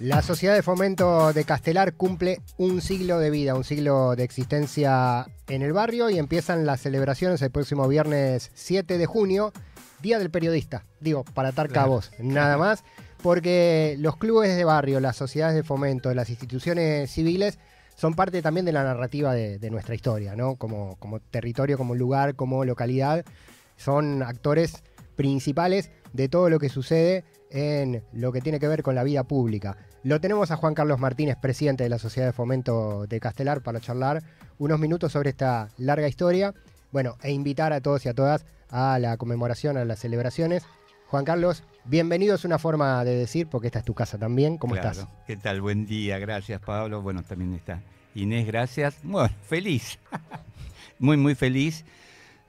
La Sociedad de Fomento de Castelar cumple un siglo de vida, un siglo de existencia en el barrio y empiezan las celebraciones el próximo viernes 7 de junio, Día del Periodista. Digo, para atar cabos, nada más, porque los clubes de barrio, las sociedades de fomento, las instituciones civiles son parte también de la narrativa de, nuestra historia, ¿no? Como, como territorio, como lugar, como localidad, son actores principales de todo lo que sucede en lo que tiene que ver con la vida pública. Lo tenemos a Juan Carlos Martínez, presidente de la Sociedad de Fomento de Castelar, para charlar unos minutos sobre esta larga historia. Bueno, e invitar a todos y a todas a la conmemoración, a las celebraciones. Juan Carlos, bienvenido es una forma de decir, porque esta es tu casa también. ¿Cómo estás? ¿Qué tal? Buen día, gracias Pablo. Bueno, también está Inés, gracias. Bueno, feliz. muy, muy feliz.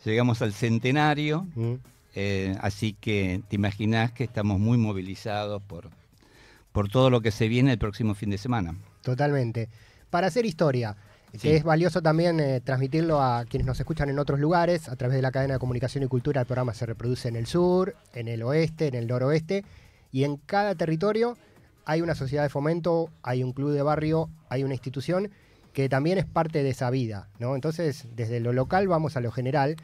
Llegamos al centenario. Mm. Eh, así que te imaginas que estamos muy movilizados por, por todo lo que se viene el próximo fin de semana. Totalmente. Para hacer historia, que es valioso también eh, transmitirlo a quienes nos escuchan en otros lugares, a través de la cadena de comunicación y cultura, el programa se reproduce en el sur, en el oeste, en el noroeste, y en cada territorio hay una sociedad de fomento, hay un club de barrio, hay una institución que también es parte de esa vida, ¿no? Entonces, desde lo local vamos a lo general.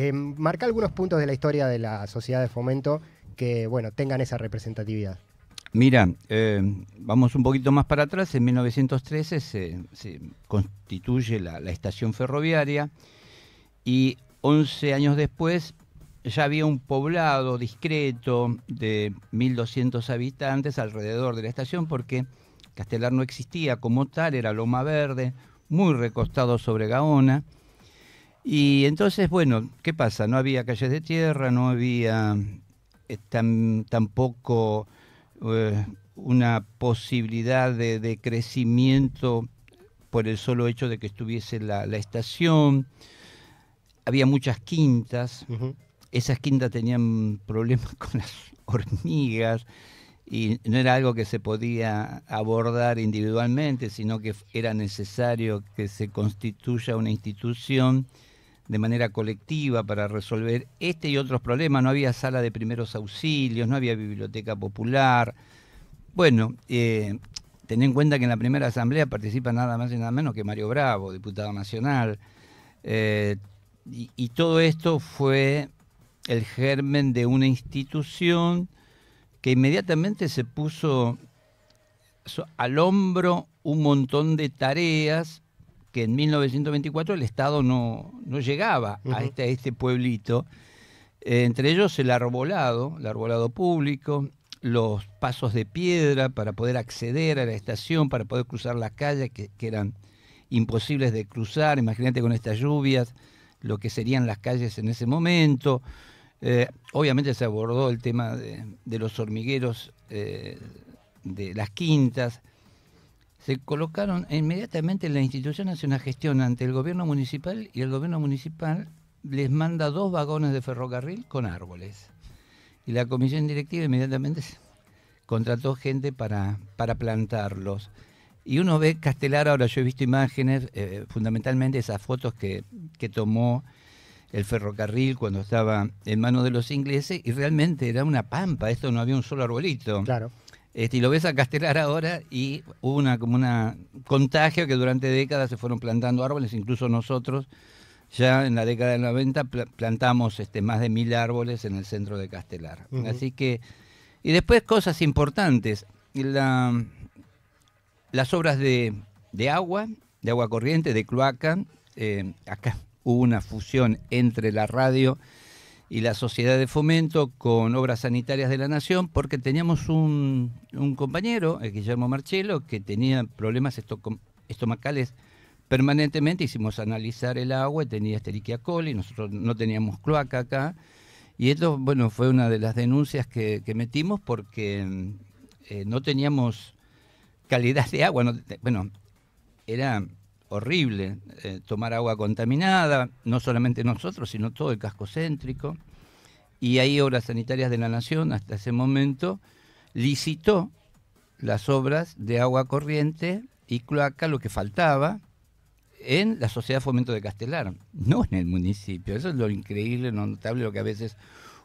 Eh, marca algunos puntos de la historia de la sociedad de fomento que, bueno, tengan esa representatividad. Mira, eh, vamos un poquito más para atrás. En 1913 se, constituye la, estación ferroviaria y 11 años después ya había un poblado discreto de 1.200 habitantes alrededor de la estación porque Castelar no existía como tal, era Loma Verde, muy recostado sobre Gaona. Y entonces, bueno, ¿qué pasa? No había calles de tierra, no había eh, tampoco eh, una posibilidad de, crecimiento por el solo hecho de que estuviese la, estación. Había muchas quintas. Esas quintas tenían problemas con las hormigas y no era algo que se podía abordar individualmente, sino que era necesario que se constituya una institución de manera colectiva para resolver este y otros problemas. No había sala de primeros auxilios, no había biblioteca popular. Bueno, eh, ten en cuenta que en la primera asamblea participa nada más y nada menos que Mario Bravo, diputado nacional. Eh, y, todo esto fue el germen de una institución que inmediatamente se puso al hombro un montón de tareas que en 1924 el Estado no, llegaba a, este, este pueblito. Eh, entre ellos el arbolado, el arbolado público, los pasos de piedra para poder acceder a la estación, para poder cruzar las calles que, eran imposibles de cruzar. Imagínate con estas lluvias lo que serían las calles en ese momento. Eh, obviamente se abordó el tema de, los hormigueros, eh, de las quintas se colocaron inmediatamente la institución hace una gestión ante el gobierno municipal y el gobierno municipal les manda dos vagones de ferrocarril con árboles. Y la comisión directiva inmediatamente contrató gente para, para plantarlos. Y uno ve Castelar, ahora yo he visto imágenes, eh, fundamentalmente esas fotos que, que tomó el ferrocarril cuando estaba en manos de los ingleses, y realmente era una pampa, esto no había un solo arbolito. Claro. Este, y lo ves a Castelar ahora y hubo una, como una contagio que durante décadas se fueron plantando árboles, incluso nosotros ya en la década del 90 plantamos este, más de mil árboles en el centro de Castelar. Así que, y después cosas importantes, la, las obras de, agua, de agua corriente, de cloaca, eh, acá hubo una fusión entre la radio y la Sociedad de Fomento con Obras Sanitarias de la Nación, porque teníamos un, compañero, el Guillermo Marchelo, que tenía problemas estomacales permanentemente. Hicimos analizar el agua y tenía Escherichia coli, nosotros no teníamos cloaca acá. Y esto, bueno, fue una de las denuncias que, metimos porque eh, no teníamos calidad de agua. bueno, era horrible eh, tomar agua contaminada, no solamente nosotros, sino todo el casco céntrico. Y ahí Obras Sanitarias de la Nación, hasta ese momento, licitó las obras de agua corriente y cloaca, lo que faltaba, en la Sociedad Fomento de Castelar, no en el municipio. Eso es lo increíble, lo notable, lo que a veces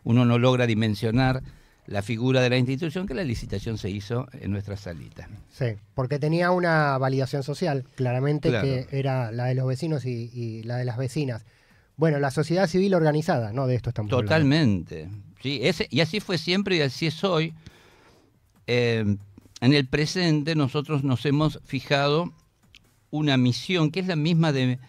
uno no logra dimensionar la figura de la institución que la licitación se hizo en nuestra salita. Sí, porque tenía una validación social, claramente, que era la de los vecinos y, la de las vecinas. Bueno, la sociedad civil organizada, ¿no? De esto estamos Totalmente. Sí, ese, y así fue siempre y así es hoy. Eh, en el presente nosotros nos hemos fijado una misión que es la misma de,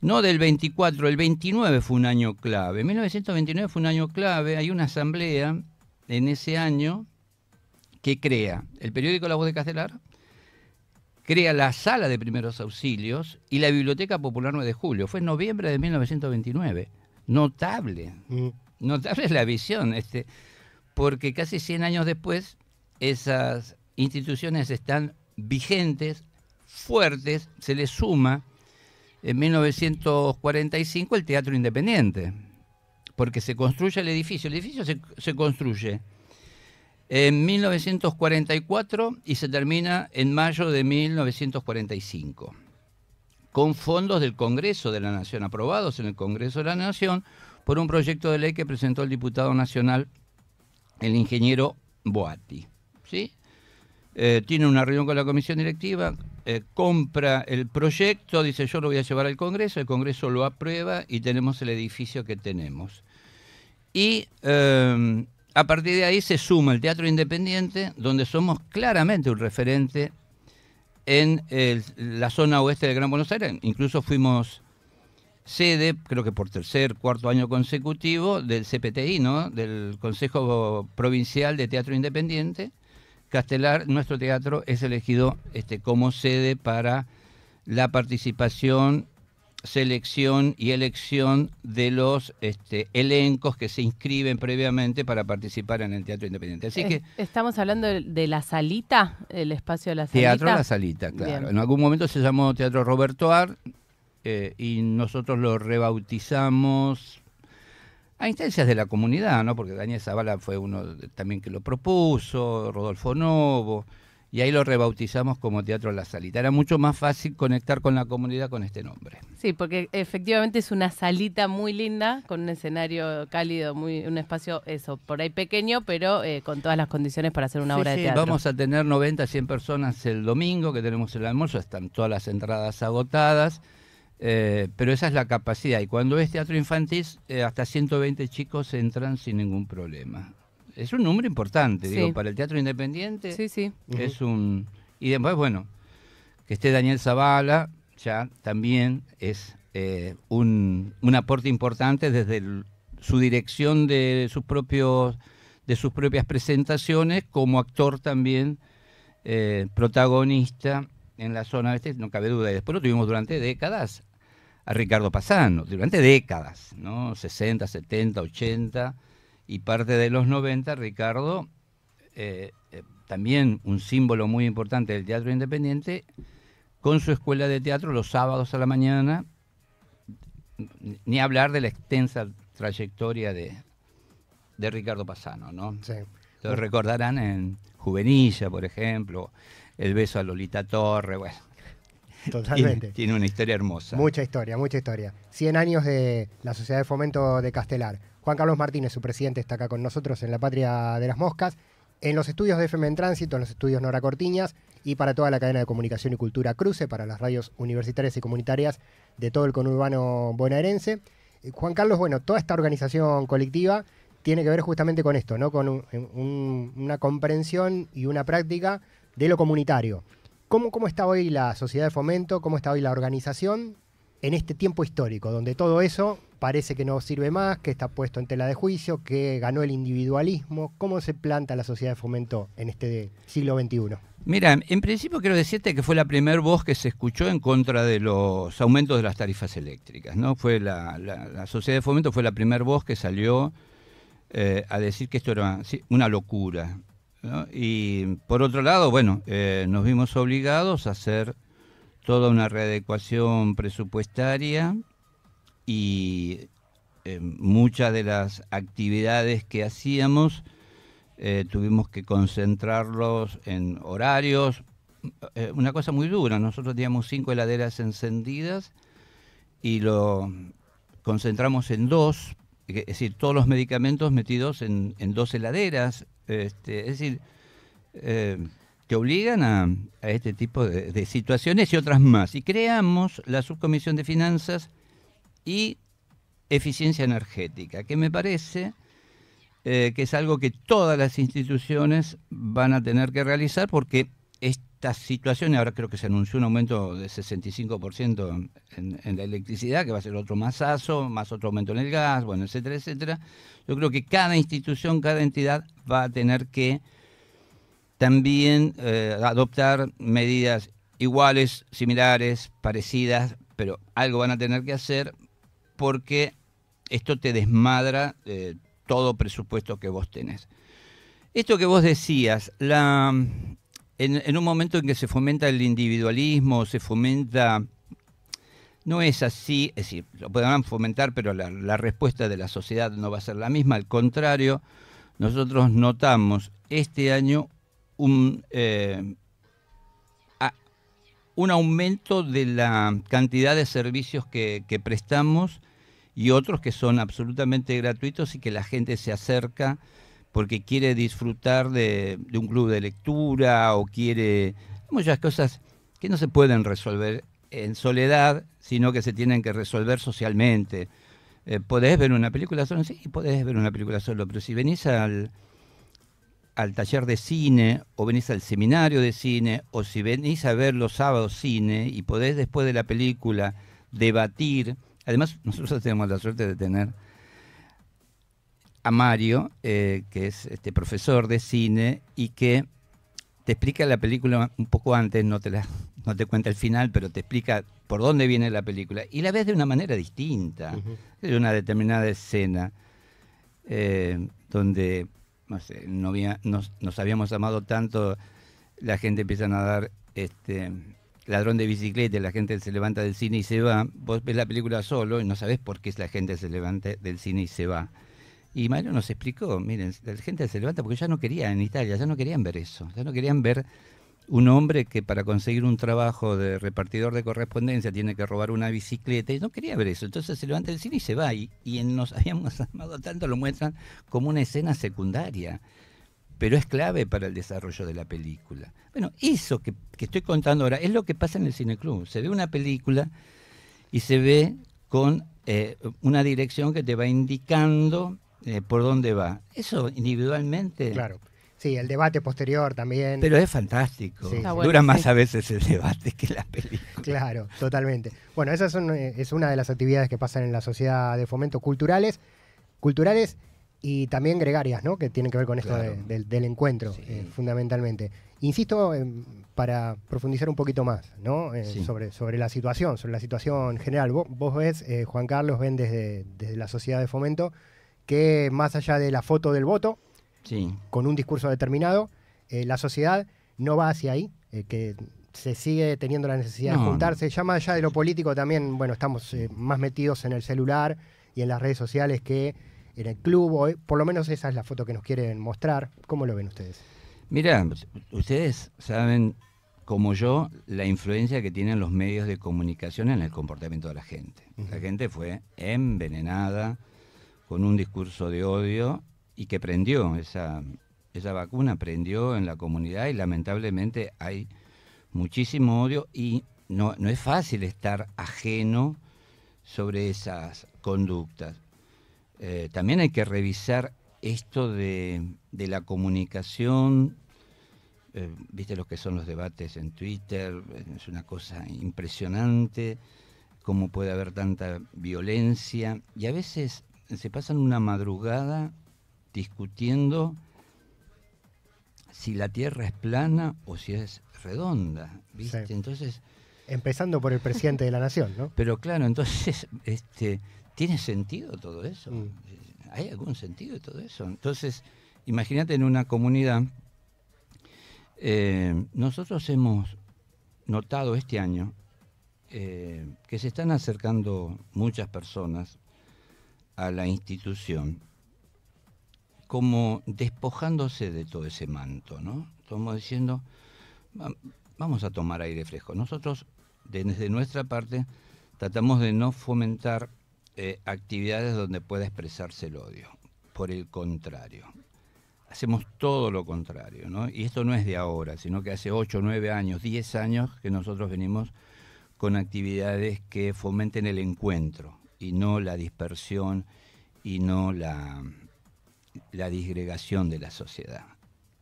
no del 24, el 29 fue un año clave. 1929 fue un año clave, hay una asamblea en ese año que crea el periódico La Voz de Castelar, crea la sala de primeros auxilios y la Biblioteca Popular 9 de Julio. Fue en noviembre de 1929. Notable. Mm. Notable la visión, este, porque casi 100 años después esas instituciones están vigentes, fuertes, se le suma en 1945 el Teatro Independiente porque se construye el edificio. El edificio se, construye en 1944 y se termina en mayo de 1945, con fondos del Congreso de la Nación, aprobados en el Congreso de la Nación por un proyecto de ley que presentó el diputado nacional, el ingeniero Boati. ¿sí? Eh, tiene una reunión con la comisión directiva, eh, compra el proyecto, dice yo lo voy a llevar al Congreso, el Congreso lo aprueba y tenemos el edificio que tenemos. Y eh, a partir de ahí se suma el Teatro Independiente, donde somos claramente un referente en la zona oeste del Gran Buenos Aires. Incluso fuimos sede, creo que por tercer, cuarto año consecutivo, del CPTI, ¿no? del Consejo Provincial de Teatro Independiente. Castelar, nuestro teatro, es elegido este, como sede para la participación selección y elección de los este, elencos que se inscriben previamente para participar en el Teatro Independiente. Así que estamos hablando de, la salita, el espacio de la salita. Teatro La Salita, claro. En algún momento se llamó Teatro Roberto Ar eh, y nosotros lo rebautizamos a instancias de la comunidad, ¿no? Porque Daniel Zavala fue uno también que lo propuso, Rodolfo Novo y ahí lo rebautizamos como Teatro La Salita. Era mucho más fácil conectar con la comunidad con este nombre. Sí, porque efectivamente es una salita muy linda, con un escenario cálido, muy un espacio, eso, por ahí pequeño, pero eh, con todas las condiciones para hacer una obra de teatro. Vamos a tener 90, 100 personas el domingo, que tenemos el almuerzo, están todas las entradas agotadas. Eh, pero esa es la capacidad. Y cuando es teatro infantil, eh, hasta 120 chicos entran sin ningún problema es un número importante, digo, para el teatro independiente. Sí, sí. Es un. Y después, bueno, que esté Daniel Zavala, ya también es eh, un, aporte importante desde su dirección de sus propios de sus propias presentaciones como actor también protagonista en la zona este no cabe duda y después lo tuvimos durante décadas a Ricardo Pasano durante décadas no 60 70 80 y parte de los 90, Ricardo, eh, eh, también un símbolo muy importante del teatro independiente, con su escuela de teatro los sábados a la mañana, ni hablar de la extensa trayectoria de, de Ricardo Pasano, ¿no? Sí. Lo recordarán en Juvenilla, por ejemplo, El beso a Lolita Torre, bueno. Totalmente. tiene, una historia hermosa. Mucha historia, mucha historia. 100 años de la Sociedad de Fomento de Castelar. Juan Carlos Martínez, su presidente, está acá con nosotros en la Patria de las Moscas, en los estudios de FM en Tránsito, en los estudios Nora Cortiñas y para toda la cadena de comunicación y cultura Cruce, para las radios universitarias y comunitarias de todo el conurbano bonaerense. Eh, Juan Carlos, bueno, toda esta organización colectiva tiene que ver justamente con esto, ¿no? Con una comprensión y una práctica de lo comunitario. ¿Cómo, ¿Cómo está hoy la sociedad de fomento? ¿Cómo está hoy la organización en este tiempo histórico, donde todo eso parece que no sirve más, que está puesto en tela de juicio, que ganó el individualismo. ¿Cómo se planta la sociedad de fomento en este siglo XXI? Mira, en principio quiero decirte que fue la primera voz que se escuchó en contra de los aumentos de las tarifas eléctricas. ¿no? Fue la, sociedad de fomento fue la primera voz que salió eh, a decir que esto era una locura. Y por otro lado, bueno, eh, nos vimos obligados a hacer toda una readecuación presupuestaria y eh, muchas de las actividades que hacíamos eh, tuvimos que concentrarlos en horarios. Eh, una cosa muy dura, nosotros teníamos cinco heladeras encendidas y lo concentramos en dos, es decir, todos los medicamentos metidos en, dos heladeras, Este, es decir, eh, que obligan a, este tipo de, situaciones y otras más. Y creamos la subcomisión de finanzas y eficiencia energética, que me parece eh, que es algo que todas las instituciones van a tener que realizar porque esta situación, ahora creo que se anunció un aumento de 65% en, la electricidad, que va a ser otro masazo, más otro aumento en el gas, bueno, etcétera, etcétera. Yo creo que cada institución, cada entidad va a tener que también eh, adoptar medidas iguales, similares, parecidas, pero algo van a tener que hacer porque esto te desmadra eh, todo presupuesto que vos tenés. Esto que vos decías, la, en, un momento en que se fomenta el individualismo, se fomenta... No es así, es decir, lo podrán fomentar, pero la, respuesta de la sociedad no va a ser la misma. Al contrario, nosotros notamos este año un, eh, un aumento de la cantidad de servicios que, prestamos y otros que son absolutamente gratuitos y que la gente se acerca porque quiere disfrutar de, un club de lectura o quiere muchas cosas que no se pueden resolver en soledad, sino que se tienen que resolver socialmente. Eh, podés ver una película solo, sí, podés ver una película solo, pero si venís al, al taller de cine o venís al seminario de cine o si venís a ver los sábados cine y podés después de la película debatir. Además, nosotros tenemos la suerte de tener a Mario, eh, que es este profesor de cine y que te explica la película un poco antes, no te, la, no te cuenta el final, pero te explica por dónde viene la película y la ves de una manera distinta, de una determinada escena, eh, donde no sé, no había, nos, habíamos amado tanto, la gente empieza a dar este ladrón de bicicleta, la gente se levanta del cine y se va, vos ves la película solo y no sabés por qué la gente se levanta del cine y se va. Y Mario nos explicó, miren, la gente se levanta porque ya no querían en Italia, ya no querían ver eso, ya no querían ver un hombre que para conseguir un trabajo de repartidor de correspondencia tiene que robar una bicicleta y no quería ver eso. Entonces se levanta del cine y se va. Y, y Nos habíamos amado tanto lo muestran como una escena secundaria. Pero es clave para el desarrollo de la película. Bueno, eso que, estoy contando ahora es lo que pasa en el cineclub. Se ve una película y se ve con eh, una dirección que te va indicando eh, por dónde va. Eso individualmente. Claro Sí, el debate posterior también. Pero es fantástico. Dura más a veces el debate que la película. Claro, totalmente. Bueno, esa es una de las actividades que pasan en la sociedad de fomento culturales, culturales y también gregarias, ¿no? Que tienen que ver con esto del encuentro, eh, fundamentalmente. Insisto, para profundizar un poquito más, ¿no? Eh, sobre, sobre la situación, sobre la situación general. Vos, ves, eh, Juan Carlos, ven desde, desde la sociedad de fomento que más allá de la foto del voto, con un discurso determinado, eh, la sociedad no va hacia ahí, eh, que se sigue teniendo la necesidad de juntarse. Ya más allá de lo político también, bueno, estamos eh, más metidos en el celular y en las redes sociales que en el club. por lo menos esa es la foto que nos quieren mostrar. ¿Cómo lo ven ustedes? Mira, ustedes saben, como yo, la influencia que tienen los medios de comunicación en el comportamiento de la gente. La gente fue envenenada con un discurso de odio y que prendió esa, esa vacuna, prendió en la comunidad y lamentablemente hay muchísimo odio y no, no es fácil estar ajeno sobre esas conductas. Eh, también hay que revisar esto de, de la comunicación, eh, viste lo que son los debates en Twitter, es una cosa impresionante, cómo puede haber tanta violencia, y a veces se pasan una madrugada discutiendo si la Tierra es plana o si es redonda, ¿viste? Entonces... Empezando por el presidente de la nación, ¿no? Pero claro, entonces, este, ¿tiene sentido todo eso? Mm. ¿Hay algún sentido de todo eso? Entonces, imagínate en una comunidad, eh, nosotros hemos notado este año eh, que se están acercando muchas personas a la institución como despojándose de todo ese manto, ¿no? Estamos diciendo, vamos a tomar aire fresco. Nosotros, desde nuestra parte, tratamos de no fomentar eh, actividades donde pueda expresarse el odio. Por el contrario, hacemos todo lo contrario, ¿no? Y esto no es de ahora, sino que hace 8, 9 años, 10 años que nosotros venimos con actividades que fomenten el encuentro y no la dispersión y no la, la disgregación de la sociedad.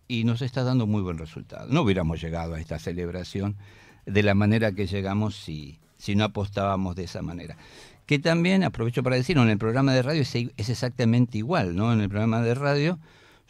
Y nos está dando muy buen resultado. No hubiéramos llegado a esta celebración de la manera que llegamos si, si no apostábamos de esa manera. Que también, aprovecho para decirlo, en el programa de radio es, es exactamente igual, ¿no? En el programa de radio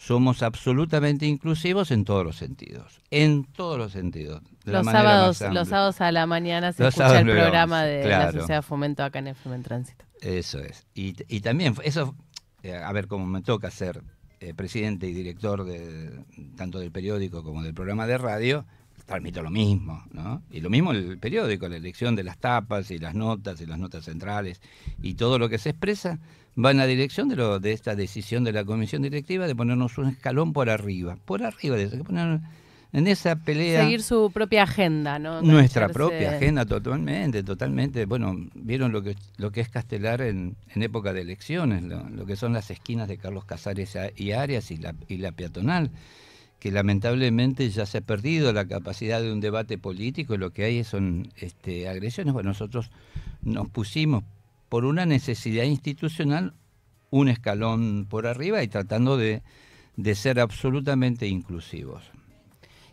somos absolutamente inclusivos en todos los sentidos, en todos los sentidos. los, sábados, los sábados a la mañana se escucha el programa de la Sociedad Fomento acá en FM en Tránsito. Eso es. Y, y también, eso, eh, a ver, como me toca ser eh, presidente y director de, tanto del periódico como del programa de radio, transmito lo mismo, ¿no? Y lo mismo el periódico, la elección de las tapas y las notas y las notas centrales y todo lo que se expresa va en la dirección de, lo, de esta decisión de la comisión directiva de ponernos un escalón por arriba, por arriba, de que poner en esa pelea. Seguir su propia agenda, ¿no? Nuestra propia agenda, totalmente, totalmente. Bueno, vieron lo que, lo que es Castelar en, en época de elecciones, lo, que son las esquinas de Carlos Casares y Arias y la, y la peatonal que lamentablemente ya se ha perdido la capacidad de un debate político, lo que hay son este, agresiones. Bueno, nosotros nos pusimos por una necesidad institucional un escalón por arriba y tratando de, ser absolutamente inclusivos.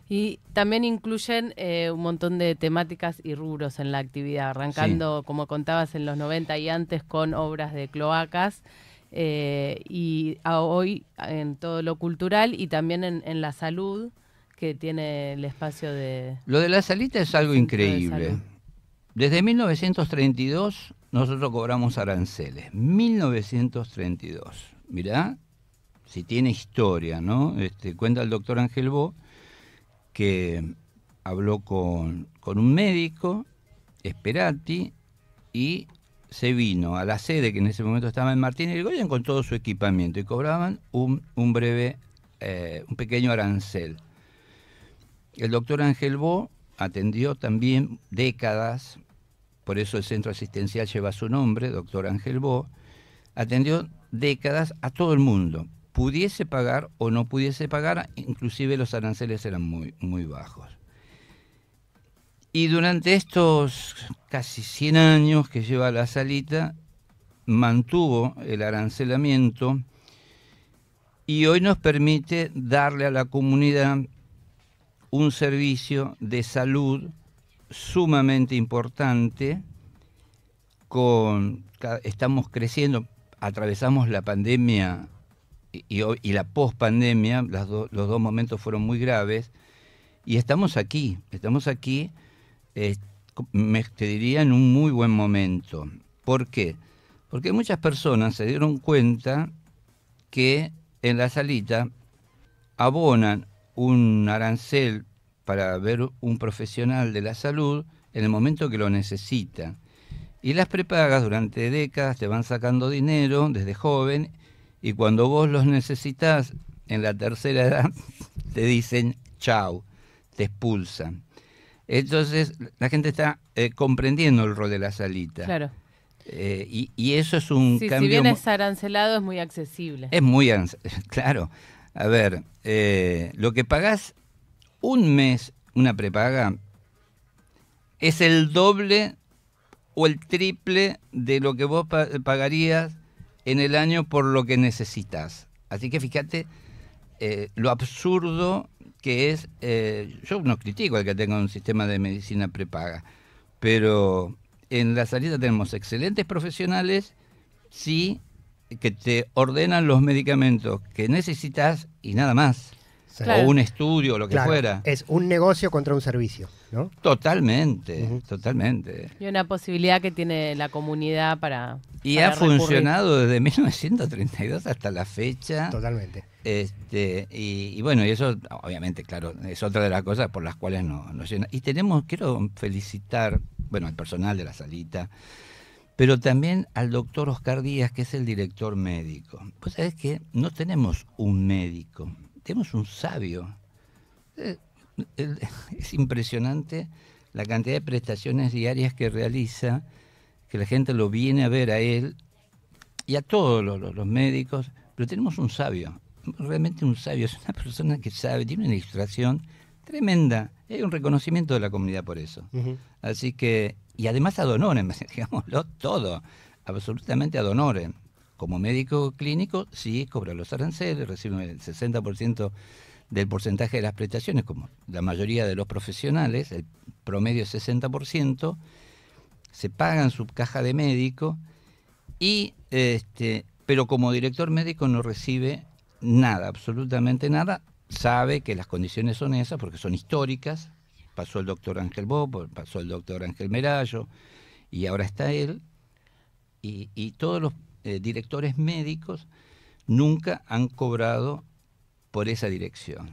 Y también incluyen eh, un montón de temáticas y rubros en la actividad, arrancando, como contabas, en los 90 y antes con obras de cloacas. Eh, y hoy en todo lo cultural y también en, la salud que tiene el espacio de... Lo de la salita es algo increíble. Desde 1932 nosotros cobramos aranceles. 1932. Mirá, si tiene historia, ¿no? Este, cuenta el doctor Ángel Bo que habló con, con un médico, Esperati, y se vino a la sede que en ese momento estaba en Martín y Goyen con todo su equipamiento y cobraban un, un breve, eh, un pequeño arancel. El doctor Ángel Bo atendió también décadas, por eso el centro asistencial lleva su nombre, doctor Ángel Bo, atendió décadas a todo el mundo, pudiese pagar o no pudiese pagar, inclusive los aranceles eran muy, muy bajos. Y durante estos casi 100 años que lleva la salita, mantuvo el arancelamiento y hoy nos permite darle a la comunidad un servicio de salud sumamente importante. Con, estamos creciendo, atravesamos la pandemia y, la pospandemia, los dos momentos fueron muy graves, y estamos aquí, estamos aquí eh, me, te diría en un muy buen momento. ¿Por qué? Porque muchas personas se dieron cuenta que en la salita abonan un arancel para ver un profesional de la salud en el momento que lo necesitan. Y las prepagas durante décadas te van sacando dinero desde joven y cuando vos los necesitas en la tercera edad te dicen chau, te expulsan. Entonces, la gente está eh, comprendiendo el rol de la salita. Claro. Eh, y, eso es un cambio. Si bien es arancelado, es muy accesible. Es muy claro. A ver, eh, lo que pagás un mes, una prepaga, es el doble o el triple de lo que vos pagarías en el año por lo que necesitas. Así que fíjate lo absurdo que es, eh, yo no critico el que tenga un sistema de medicina prepaga, pero en la salida tenemos excelentes profesionales, sí, que te ordenan los medicamentos que necesitas y nada más. O un estudio, o lo que fuera. Es un negocio contra un servicio, ¿no? Totalmente, totalmente. Y una posibilidad que tiene la comunidad para. Y ha funcionado desde 1932 hasta la fecha. Totalmente. Este, y, bueno, y eso, obviamente, claro, es otra de las cosas por las cuales nos no llena. Y tenemos, quiero felicitar, bueno, al personal de la salita, pero también al doctor Oscar Díaz, que es el director médico. Pues sabes que no tenemos un médico, tenemos un sabio. Eh, es impresionante la cantidad de prestaciones diarias que realiza, que la gente lo viene a ver a él y a todos los médicos, pero tenemos un sabio realmente un sabio, es una persona que sabe, tiene una ilustración tremenda. Hay un reconocimiento de la comunidad por eso. Así que, y además ad honorem, digámoslo todo, absolutamente ad honorem. Como médico clínico, sí, cobra los aranceles, recibe el 60% del porcentaje de las prestaciones, como la mayoría de los profesionales, el promedio es 60%, se pagan su caja de médico, y este, pero como director médico no recibe nada, absolutamente nada, sabe que las condiciones son esas porque son históricas, pasó el doctor Ángel Bob, pasó el doctor Ángel Merallo, y ahora está él, y todos los eh, directores médicos nunca han cobrado por esa dirección.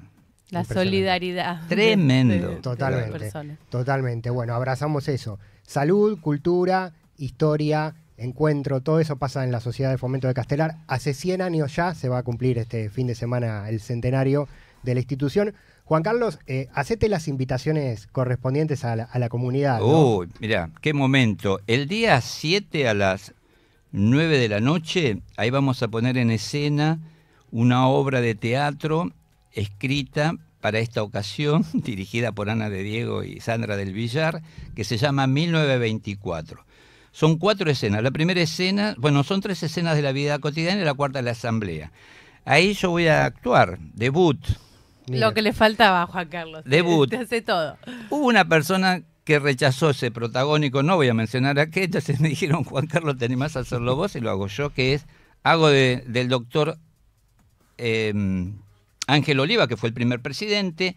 La solidaridad. Tremendo. totalmente. Totalmente. Bueno, abrazamos eso. Salud, cultura, historia, encuentro, todo eso pasa en la Sociedad de Fomento de Castelar. Hace 100 años ya se va a cumplir este fin de semana el centenario de la institución. Juan Carlos, eh, hacete las invitaciones correspondientes a la, comunidad. Uy, mira, qué momento. El día 7 a las 9 de la noche, ahí vamos a poner en escena una obra de teatro escrita para esta ocasión, dirigida por Ana de Diego y Sandra del Villar, que se llama 1924. Son cuatro escenas. La primera escena, bueno, son tres escenas de la vida cotidiana y la cuarta de la asamblea. Ahí yo voy a actuar, debut. Lo que le faltaba a Juan Carlos. Debut. Te hace todo. Hubo una persona que rechazó ese protagónico, no voy a mencionar a qué, entonces me dijeron, Juan Carlos, te animás a hacerlo vos y lo hago yo, que es, hago del doctor em, Ángel Oliva, que fue el primer presidente,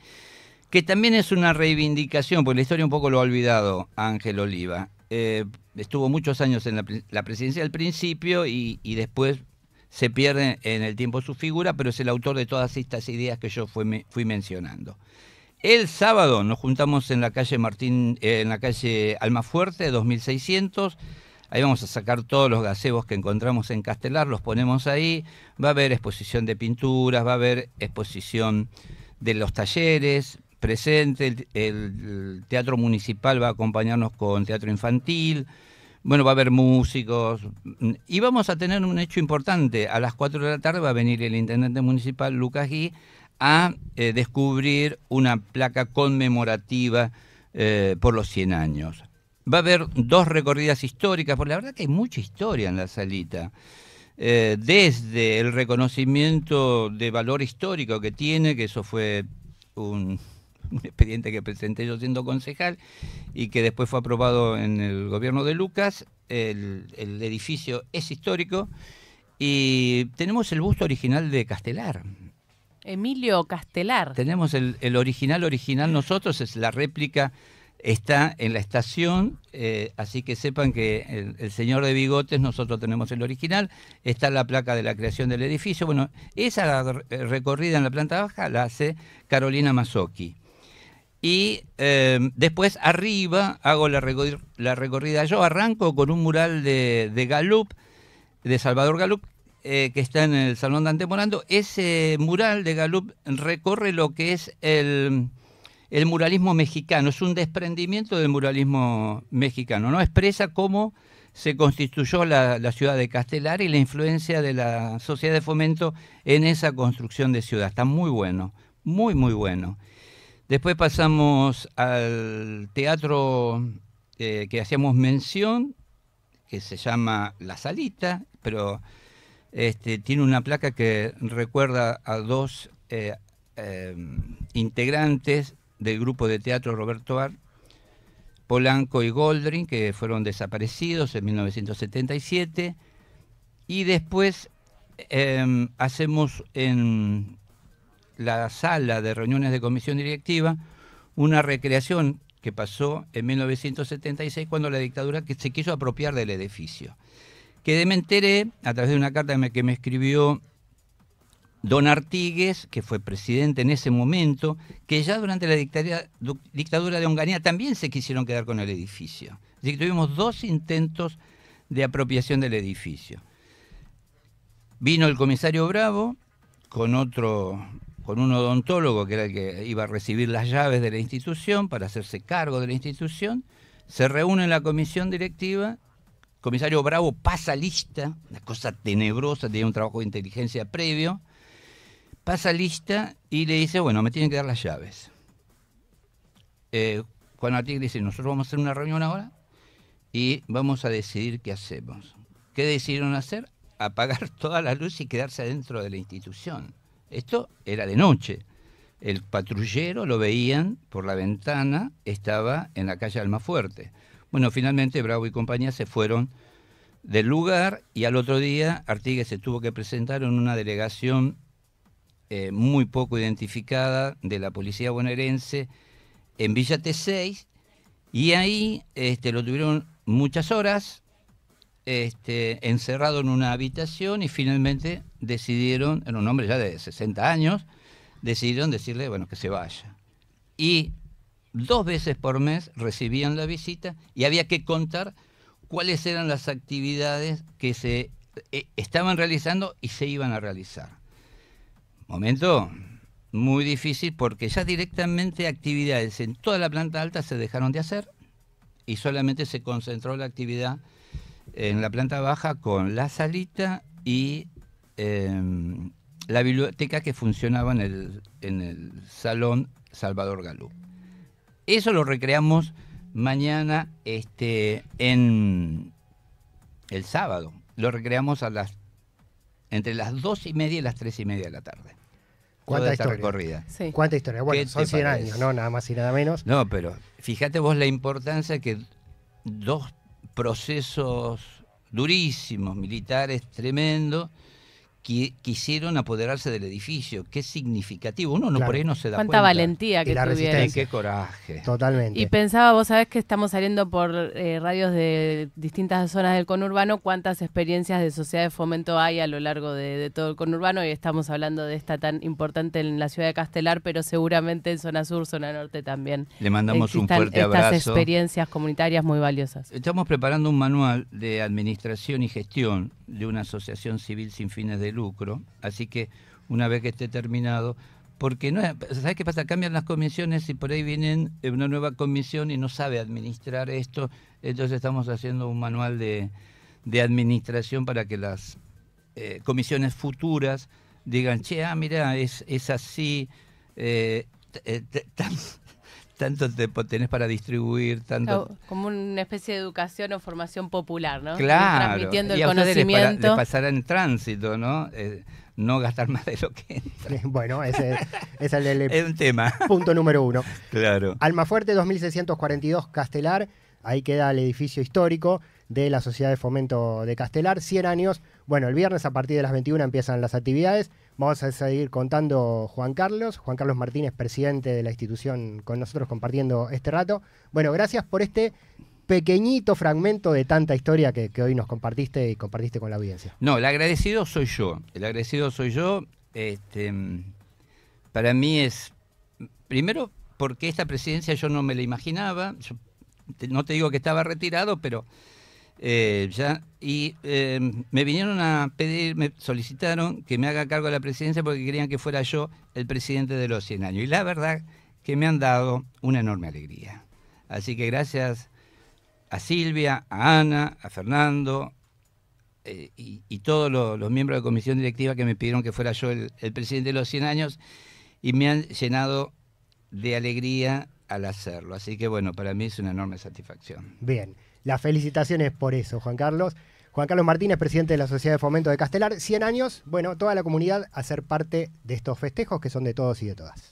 que también es una reivindicación, porque la historia un poco lo ha olvidado Ángel Oliva. Eh, estuvo muchos años en la, presidencia al principio y, después se pierde en el tiempo su figura, pero es el autor de todas estas ideas que yo fui mencionando. El sábado nos juntamos en la calle Martín, eh, en la calle Almafuerte, 2600. Ahí vamos a sacar todos los gazebos que encontramos en Castelar, los ponemos ahí. Va a haber exposición de pinturas, va a haber exposición de los talleres presente. El, teatro municipal va a acompañarnos con teatro infantil. Bueno, va a haber músicos. Y vamos a tener un hecho importante. A las 4 de la tarde va a venir el intendente municipal, Lucas Gui, a eh, descubrir una placa conmemorativa eh, por los 100 años. Va a haber dos recorridas históricas, porque la verdad que hay mucha historia en la salita. Eh, desde el reconocimiento de valor histórico que tiene, que eso fue un, expediente que presenté yo siendo concejal y que después fue aprobado en el gobierno de Lucas, el, el edificio es histórico y tenemos el busto original de Castelar, Emilio Castelar. Tenemos el, original original nosotros, es la réplica, está en la estación, eh, así que sepan que el, señor de bigotes, nosotros tenemos el original, está la placa de la creación del edificio. Bueno, esa recorrida en la planta baja la hace Carolina Mazzocchi. Y eh, después arriba hago la, recorrida. Yo arranco con un mural de, de Galup, de Salvador Galup, eh, que está en el Salón de Antemorando, ese mural de Galup recorre lo que es el, muralismo mexicano, es un desprendimiento del muralismo mexicano, ¿no? Expresa cómo se constituyó la, ciudad de Castelar y la influencia de la sociedad de fomento en esa construcción de ciudad. Está muy bueno, muy, muy bueno. Después pasamos al teatro eh, que hacíamos mención, que se llama La Salita, pero este, tiene una placa que recuerda a dos eh, eh, integrantes del grupo de teatro Roberto Ar, Polanco y Goldring, que fueron desaparecidos en 1977, y después em, hacemos en la sala de reuniones de comisión directiva una recreación que pasó en 1976 cuando la dictadura se quiso apropiar del edificio que me enteré a través de una carta que me escribió Don Artigues, que fue presidente en ese momento, que ya durante la dictadura, de Onganía también se quisieron quedar con el edificio. Así que tuvimos dos intentos de apropiación del edificio. Vino el comisario Bravo con otro, con un odontólogo que era el que iba a recibir las llaves de la institución para hacerse cargo de la institución. Se reúne en la comisión directiva comisario Bravo pasa lista, una cosa tenebrosa, tenía un trabajo de inteligencia previo, pasa lista y le dice, bueno, me tienen que dar las llaves. Eh, Juan Martín dice, nosotros vamos a hacer una reunión ahora y vamos a decidir qué hacemos. ¿Qué decidieron hacer? Apagar toda la luz y quedarse adentro de la institución. Esto era de noche. El patrullero lo veían por la ventana, estaba en la calle Almafuerte. Bueno, finalmente Bravo y compañía se fueron del lugar y al otro día Artigas se tuvo que presentar en una delegación eh, muy poco identificada de la policía bonaerense en Villa T6 y ahí este, lo tuvieron muchas horas este, encerrado en una habitación y finalmente decidieron, era un hombre ya de 60 años, decidieron decirle, bueno, que se vaya. Y dos veces por mes recibían la visita y había que contar cuáles eran las actividades que se eh, estaban realizando y se iban a realizar. Momento muy difícil porque ya directamente actividades en toda la planta alta se dejaron de hacer y solamente se concentró la actividad en la planta baja con la salita y em, la biblioteca que funcionaba en el, en el Salón Salvador Galú. Eso lo recreamos mañana este, en el sábado. Lo recreamos a las entre las dos y media y las tres y media de la tarde. ¿Cuánta historia? recorrida. Sí. ¿Cuánta historia? Bueno, ¿Qué son te 100 parece? años, ¿no? Nada más y nada menos. No, pero fíjate vos la importancia que dos procesos durísimos, militares, tremendos, qui- quisieron apoderarse del edificio. Qué significativo. Uno no Claro. por ahí no se da Cuánta cuenta. valentía que Y la tuvieron. Qué coraje. Totalmente. Y pensaba, vos sabés que estamos saliendo por eh, radios de distintas zonas del conurbano, cuántas experiencias de sociedad de fomento hay a lo largo de, de todo el conurbano y estamos hablando de esta tan importante en la ciudad de Castelar, pero seguramente en zona sur, zona norte también. Le mandamos un fuerte estas abrazo. experiencias comunitarias muy valiosas. Estamos preparando un manual de administración y gestión de una asociación civil sin fines de lucro, así que una vez que esté terminado, porque no es- ¿sabes qué pasa? Cambian las comisiones y por ahí vienen una nueva comisión y no sabe administrar esto, entonces estamos haciendo un manual de, de administración para que las eh, comisiones futuras digan, che, ah, mira, es, es así, eh, eh, tanto tiempo tenés para distribuir, tanto... Como una especie de educación o formación popular, ¿no? Claro, Transmitiendo y el a ustedes les, para- conocimiento. les pasará en tránsito, ¿no? Eh, no gastar más de lo que entra. Bueno, ese, ese es el, el Es un tema, punto número uno. claro. Almafuerte 2642 Castelar, ahí queda el edificio histórico de la Sociedad de Fomento de Castelar, 100 años. Bueno, el viernes a partir de las 21 empiezan las actividades. Vamos a seguir contando Juan Carlos, Juan Carlos Martínez, presidente de la institución, con nosotros compartiendo este rato. Bueno, gracias por este pequeñito fragmento de tanta historia que, hoy nos compartiste y compartiste con la audiencia. No, el agradecido soy yo. El agradecido soy yo. Este, para mí es, primero, porque esta presidencia yo no me la imaginaba. No te digo que estaba retirado, pero eh, ya. Y eh, me vinieron a pedir, me solicitaron que me haga cargo de la presidencia porque querían que fuera yo el presidente de los 100 años. Y la verdad que me han dado una enorme alegría. Así que gracias a Silvia, a Ana, a Fernando, eh, y, todos los, los miembros de la comisión directiva que me pidieron que fuera yo el, el presidente de los 100 años y me han llenado de alegría al hacerlo. Así que bueno, para mí es una enorme satisfacción. Bien, las felicitaciones por eso, Juan Carlos. Juan Carlos Martínez, presidente de la Sociedad de Fomento de Castelar, 100 años, bueno, toda la comunidad a ser parte de estos festejos que son de todos y de todas.